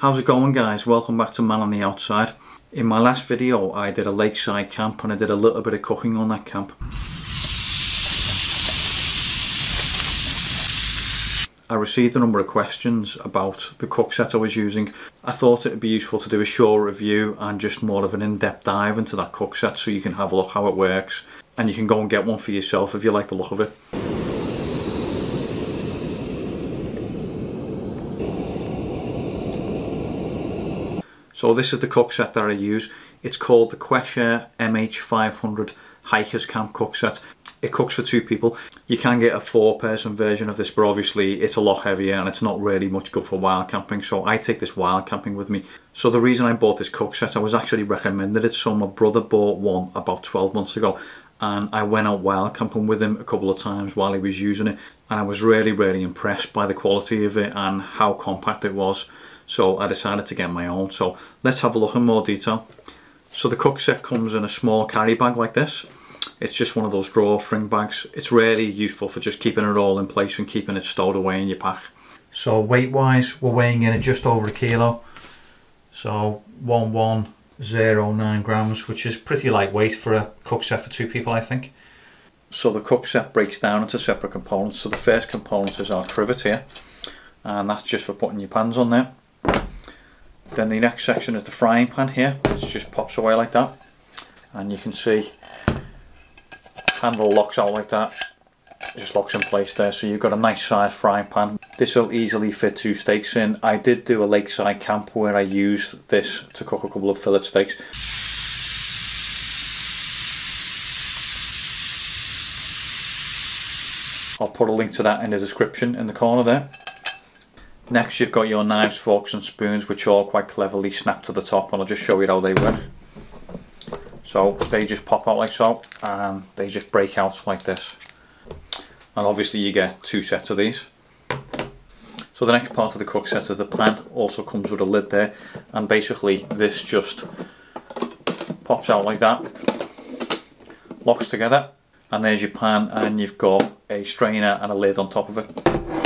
How's it going guys? Welcome back to Man on the Outside. In my last video I did a lakeside camp and I did a little bit of cooking on that camp. I received a number of questions about the cook set I was using. I thought it would be useful to do a short review and just more of an in-depth dive into that cook set so you can have a look how it works and you can go and get one for yourself if you like the look of it. So this is the cook set that I use. It's called the Quechua MH500 Hikers Camp Cook Set. It cooks for two people. You can get a four person version of this but obviously it's a lot heavier and it's not really much good for wild camping so I take this wild camping with me. So the reason I bought this cook set I was actually recommended it so my brother bought one about 12 months ago and I went out wild camping with him a couple of times while he was using it and I was really really impressed by the quality of it and how compact it was so I decided to get my own. So let's have a look in more detail. So the cook set comes in a small carry bag like this. It's just one of those drawstring bags. It's really useful for just keeping it all in place and keeping it stowed away in your pack. So weight wise we're weighing in at just over a kilo. So 1109 grams which is pretty lightweight for a cook set for two people I think. So the cook set breaks down into separate components. So the first component is our trivet here and that's just for putting your pans on there then the next section is the frying pan here, which just pops away like that. And you can see handle locks out like that. just locks in place there. So you've got a nice size frying pan. This will easily fit two steaks in. I did do a lakeside camp where I used this to cook a couple of fillet steaks. I'll put a link to that in the description in the corner there. Next you've got your knives, forks and spoons which all quite cleverly snap to the top and I'll just show you how they work. So they just pop out like so and they just break out like this. And obviously you get two sets of these. So the next part of the cook set is the pan, also comes with a lid there and basically this just pops out like that, locks together and there's your pan and you've got a strainer and a lid on top of it.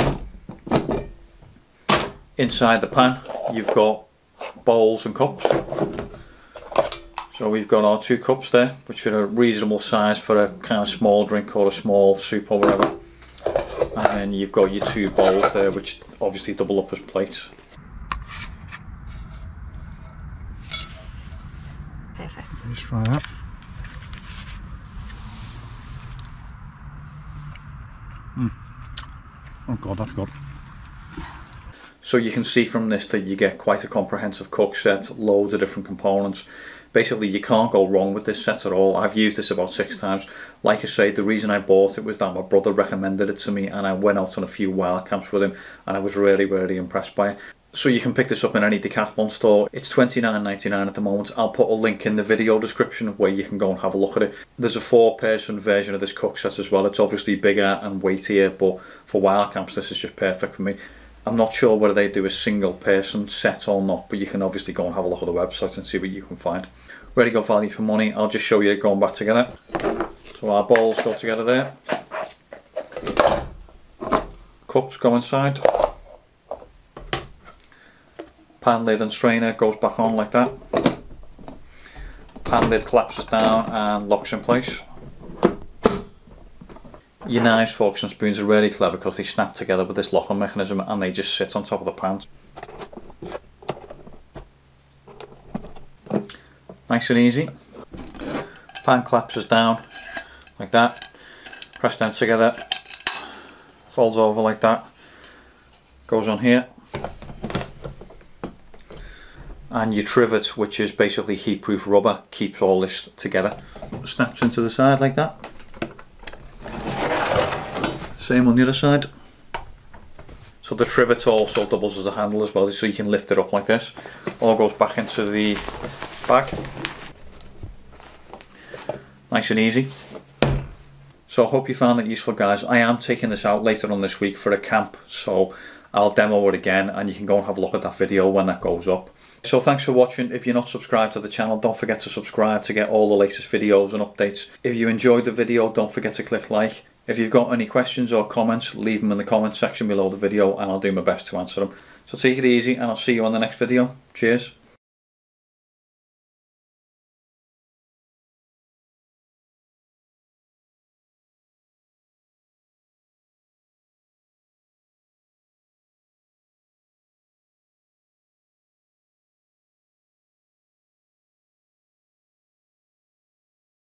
Inside the pan you've got bowls and cups. So we've got our two cups there, which are a reasonable size for a kind of small drink or a small soup or whatever. And then you've got your two bowls there, which obviously double up as plates. Perfect. Let's try that. Mm. Oh god, that's good. So you can see from this that you get quite a comprehensive cook set, loads of different components. Basically you can't go wrong with this set at all. I've used this about six times. Like I say, the reason I bought it was that my brother recommended it to me and I went out on a few wild camps with him and I was really, really impressed by it. So you can pick this up in any Decathlon store. It's $29.99 at the moment. I'll put a link in the video description where you can go and have a look at it. There's a four person version of this cook set as well. It's obviously bigger and weightier, but for wild camps this is just perfect for me. I'm not sure whether they do a single person set or not, but you can obviously go and have a look at the website and see what you can find. Ready go value for money, I'll just show you it going back together. So our bowls go together there. Cups go inside. Pan lid and strainer goes back on like that. Pan lid collapses down and locks in place. Your knives, forks and spoons are really clever because they snap together with this locking mechanism and they just sit on top of the pans. Nice and easy. Pan collapses down like that. Press down together. Folds over like that. Goes on here. And your trivet, which is basically heat proof rubber, keeps all this together. Snaps into the side like that. Same on the other side. So the trivet also doubles as a handle as well, so you can lift it up like this. All goes back into the bag. Nice and easy. So I hope you found that useful guys. I am taking this out later on this week for a camp, so I'll demo it again and you can go and have a look at that video when that goes up. So thanks for watching. If you're not subscribed to the channel, don't forget to subscribe to get all the latest videos and updates. If you enjoyed the video, don't forget to click like. If you've got any questions or comments, leave them in the comments section below the video and I'll do my best to answer them. So take it easy and I'll see you on the next video. Cheers.